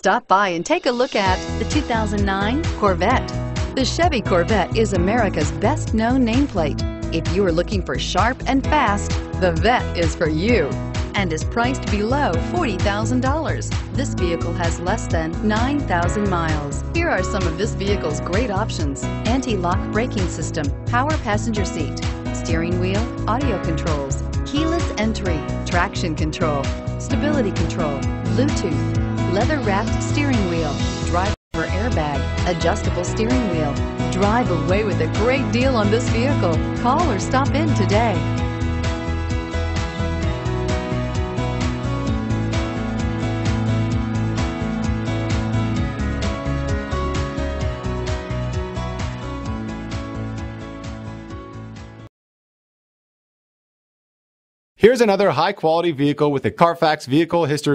Stop by and take a look at the 2009 Corvette. The Chevy Corvette is America's best known nameplate. If you are looking for sharp and fast, the Vette is for you and is priced below $40,000. This vehicle has less than 9,000 miles. Here are some of this vehicle's great options. Anti-lock braking system, power passenger seat, steering wheel, audio controls, keyless entry, traction control, stability control, Bluetooth, leather-wrapped steering wheel, driver airbag, adjustable steering wheel. Drive away with a great deal on this vehicle. Call or stop in today. Here's another high quality vehicle with a Carfax Vehicle History